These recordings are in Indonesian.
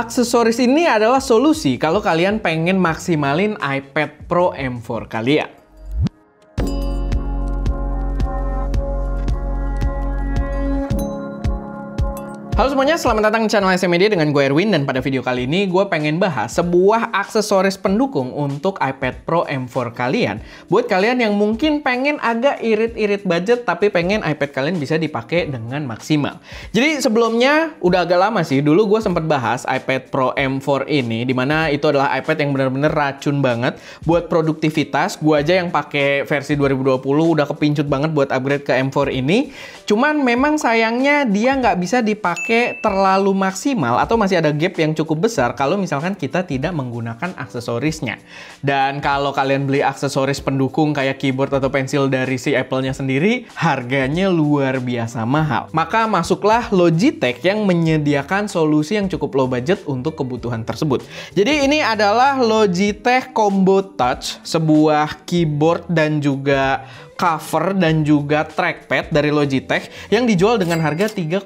Aksesoris ini adalah solusi kalau kalian pengen maksimalin iPad Pro M4 kalian. Halo semuanya, selamat datang di channel SM Media dengan gue Erwin dan pada video kali ini gue pengen bahas sebuah aksesoris pendukung untuk iPad Pro M4 kalian. Buat kalian yang mungkin pengen agak irit-irit budget tapi pengen iPad kalian bisa dipakai dengan maksimal. Jadi sebelumnya udah agak lama sih, dulu gue sempat bahas iPad Pro M4 ini di mana itu adalah iPad yang bener-bener racun banget buat produktivitas. Gue aja yang pakai versi 2020 udah kepincut banget buat upgrade ke M4 ini. Cuman memang sayangnya dia nggak bisa dipakai pakai terlalu maksimal atau masih ada gap yang cukup besar kalau misalkan kita tidak menggunakan aksesorisnya. Dan kalau kalian beli aksesoris pendukung kayak keyboard atau pensil dari si Apple-nya sendiri, harganya luar biasa mahal. Maka masuklah Logitech yang menyediakan solusi yang cukup low budget untuk kebutuhan tersebut. Jadi ini adalah Logitech Combo Touch, sebuah keyboard dan juga cover dan juga trackpad dari Logitech yang dijual dengan harga 3,2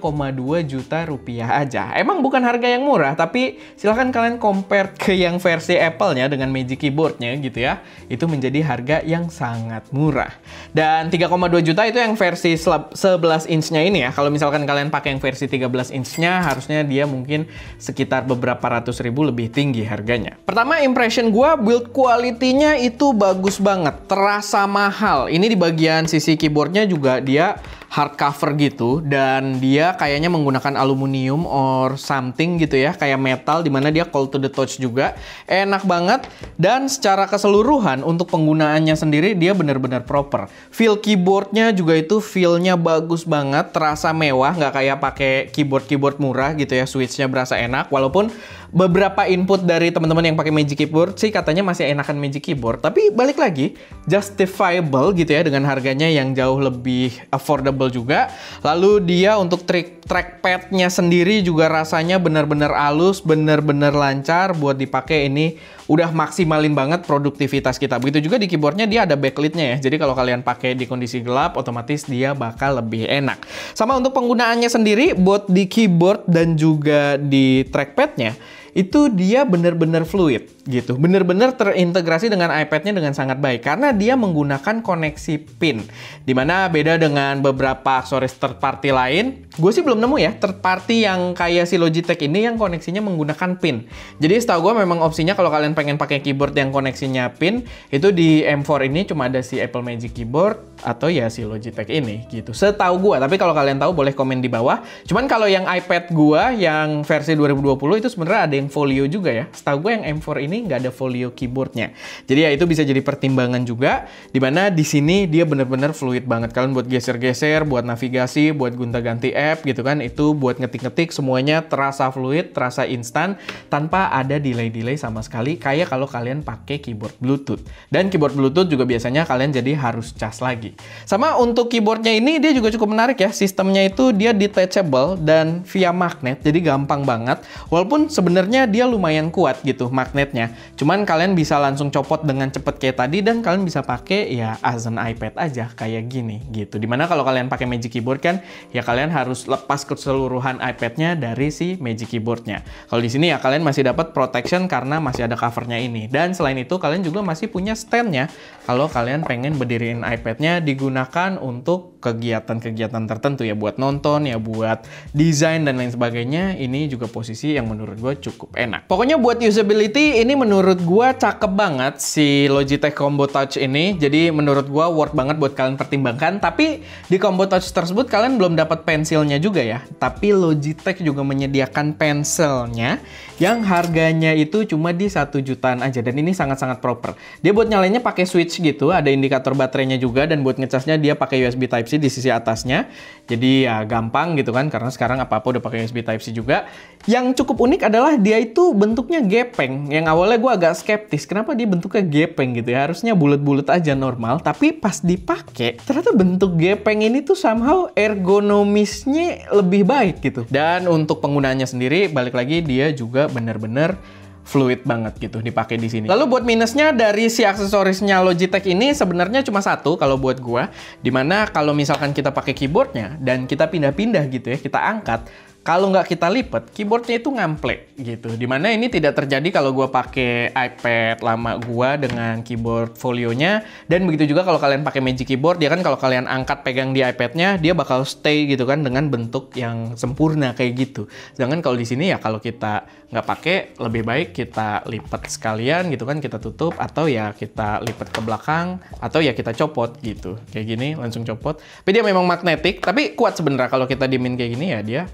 juta rupiah aja. Emang bukan harga yang murah, tapi silahkan kalian compare ke yang versi Apple-nya dengan Magic Keyboard-nya gitu ya. Itu menjadi harga yang sangat murah. Dan 3,2 juta itu yang versi 11 inch-nya ini ya. Kalau misalkan kalian pakai yang versi 13 inch-nya, harusnya dia mungkin sekitar beberapa ratus ribu lebih tinggi harganya. Pertama, impression gue build quality-nya itu bagus banget. Terasa mahal. Ini di bagian sisi keyboardnya juga dia hardcover gitu dan dia kayaknya menggunakan aluminium or something gitu ya kayak metal di mana dia cold to the touch juga enak banget dan secara keseluruhan untuk penggunaannya sendiri dia benar-benar proper feel keyboardnya juga itu feelnya bagus banget terasa mewah nggak kayak pakai keyboard keyboard murah gitu ya switchnya berasa enak walaupun beberapa input dari teman-teman yang pakai Magic Keyboard sih katanya masih enakan Magic Keyboard tapi balik lagi justifiable gitu ya dengan harganya yang jauh lebih affordable juga. Lalu dia untuk trik trackpadnya sendiri juga rasanya benar-benar halus, benar-benar lancar buat dipakai ini udah maksimalin banget produktivitas kita. Begitu juga di keyboardnya dia ada backlit-nya ya. Jadi kalau kalian pakai di kondisi gelap, otomatis dia bakal lebih enak. Sama untuk penggunaannya sendiri, buat di keyboard dan juga di trackpadnya, itu dia benar-benar fluid gitu. Benar-benar terintegrasi dengan iPad-nya dengan sangat baik karena dia menggunakan koneksi pin. Di mana beda dengan beberapa aksesoris third party lain, gue sih belum nemu ya third party yang kayak si Logitech ini yang koneksinya menggunakan pin. Jadi setahu gue memang opsinya kalau kalian pengen pakai keyboard yang koneksinya pin, itu di M4 ini cuma ada si Apple Magic Keyboard atau ya si Logitech ini gitu. Setahu gue, tapi kalau kalian tahu boleh komen di bawah. Cuman kalau yang iPad gue yang versi 2020 itu sebenarnya ada yang folio juga ya. Setahu gue yang M4 ini nggak ada folio keyboardnya. Jadi ya itu bisa jadi pertimbangan juga. Di mana di sini dia bener-bener fluid banget. Kalian buat geser-geser, buat navigasi, buat gonta-ganti app gitu kan. Itu buat ngetik-ngetik semuanya terasa fluid, terasa instan tanpa ada delay-delay sama sekali. Kayak kalau kalian pakai keyboard Bluetooth. Dan keyboard Bluetooth juga biasanya kalian jadi harus cas lagi. Sama untuk keyboardnya ini dia juga cukup menarik ya. Sistemnya itu dia detachable dan via magnet. Jadi gampang banget. Walaupun sebenarnya sebenarnya dia lumayan kuat gitu magnetnya. Cuman kalian bisa langsung copot dengan cepet kayak tadi dan kalian bisa pakai ya as an iPad aja kayak gini gitu. Di mana kalau kalian pakai Magic Keyboard kan ya kalian harus lepas keseluruhan iPadnya dari si Magic Keyboardnya. Kalau di sini ya kalian masih dapat protection karena masih ada covernya ini. Dan selain itu kalian juga masih punya standnya kalau kalian pengen berdiriin iPadnya digunakan untuk kegiatan-kegiatan tertentu ya buat nonton ya buat desain dan lain sebagainya. Ini juga posisi yang menurut gue cukup cukup enak. Pokoknya buat usability ini menurut gua cakep banget si Logitech Combo Touch ini. Jadi menurut gua worth banget buat kalian pertimbangkan. Tapi di Combo Touch tersebut kalian belum dapat pensilnya juga ya. Tapi Logitech juga menyediakan pensilnya yang harganya itu cuma di satu jutaan aja dan ini sangat-sangat proper. Dia buat nyalainnya pakai switch gitu, ada indikator baterainya juga dan buat ngecasnya dia pakai USB Type C di sisi atasnya. Jadi ya gampang gitu kan karena sekarang apa-apa udah pakai USB Type C juga. Yang cukup unik adalah dia itu bentuknya gepeng. Yang awalnya gue agak skeptis, kenapa dia bentuknya gepeng gitu ya? Harusnya bulat-bulat aja normal, tapi pas dipakai ternyata bentuk gepeng ini tuh somehow ergonomisnya lebih baik gitu. Dan untuk penggunaannya sendiri, balik lagi dia juga bener-bener fluid banget gitu dipakai di sini. Lalu buat minusnya dari si aksesorisnya Logitech ini sebenarnya cuma satu kalau buat gua, di mana kalau misalkan kita pakai keyboardnya dan kita pindah-pindah gitu ya, kita angkat, kalau nggak kita lipat, keyboardnya itu ngamplek gitu. Di mana ini tidak terjadi kalau gue pakai iPad lama gue dengan keyboard folionya. Dan begitu juga kalau kalian pakai Magic Keyboard, dia kan kalau kalian angkat pegang di iPadnya, dia bakal stay gitu kan dengan bentuk yang sempurna kayak gitu. Sedangkan kalau di sini ya kalau kita nggak pakai, lebih baik kita lipat sekalian gitu kan, kita tutup atau ya kita lipat ke belakang atau ya kita copot gitu. Kayak gini langsung copot. Tapi dia memang magnetik, tapi kuat sebenarnya kalau kita dimin kayak gini ya dia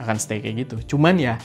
akan stay kayak gitu. Cuman ya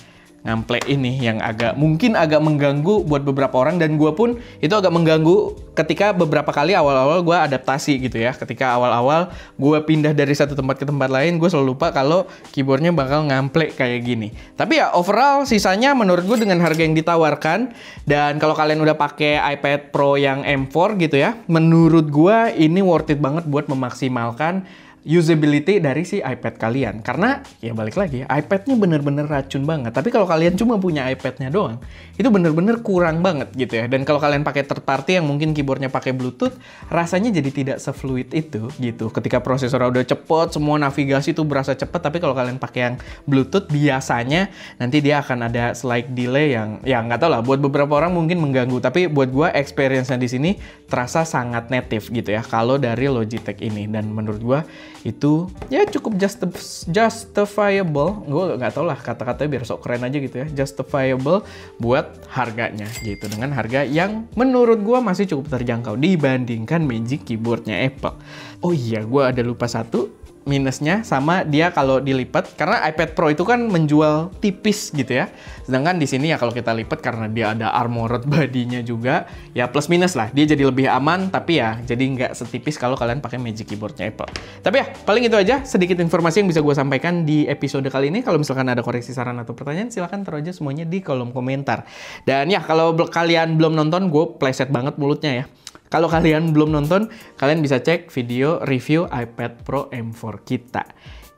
ngamplek ini yang agak mungkin agak mengganggu buat beberapa orang dan gue pun itu agak mengganggu ketika beberapa kali awal-awal gue adaptasi gitu ya ketika awal-awal gue pindah dari satu tempat ke tempat lain gue selalu lupa kalau keyboardnya bakal ngamplek kayak gini tapi ya overall sisanya menurut gue dengan harga yang ditawarkan dan kalau kalian udah pakai iPad Pro yang M4 gitu ya menurut gue ini worth it banget buat memaksimalkan usability dari si iPad kalian. Karena ya balik lagi, iPad-nya bener-bener racun banget. Tapi kalau kalian cuma punya iPad-nya doang, itu bener-bener kurang banget gitu ya. Dan kalau kalian pakai third party yang mungkin keyboardnya pakai Bluetooth, rasanya jadi tidak sefluid itu gitu. Ketika prosesor udah cepet, semua navigasi tuh berasa cepet. Tapi kalau kalian pakai yang Bluetooth, biasanya nanti dia akan ada slight delay yang ya nggak tau lah. Buat beberapa orang mungkin mengganggu. Tapi buat gue experience-nya di sini terasa sangat native gitu ya. Kalau dari Logitech ini dan menurut gue itu ya cukup just justifiable. Gue nggak tau lah kata-katanya biar sok keren aja gitu ya. Justifiable buat harganya gitu dengan harga yang menurut gue masih cukup terjangkau dibandingkan Magic Keyboardnya Apple. Oh iya gue ada lupa satu minusnya sama dia kalau dilipat karena iPad Pro itu kan menjual tipis gitu ya. Sedangkan di sini ya kalau kita lipat karena dia ada armored bodinya juga ya plus minus lah. Dia jadi lebih aman tapi ya jadi nggak setipis kalau kalian pakai Magic Keyboardnya Apple. Tapi ya paling itu aja sedikit informasi yang bisa gue sampaikan di episode kali ini. Kalau misalkan ada koreksi saran atau pertanyaan silahkan taruh aja semuanya di kolom komentar. Dan ya kalau kalian belum nonton gue playset banget mulutnya ya. Kalau kalian belum nonton, kalian bisa cek video review iPad Pro M4 kita.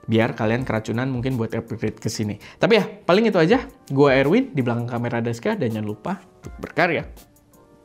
Biar kalian keracunan mungkin buat upgrade ke sini. Tapi ya, paling itu aja. Gue Erwin, di belakang kamera Deska, dan jangan lupa untuk berkarya.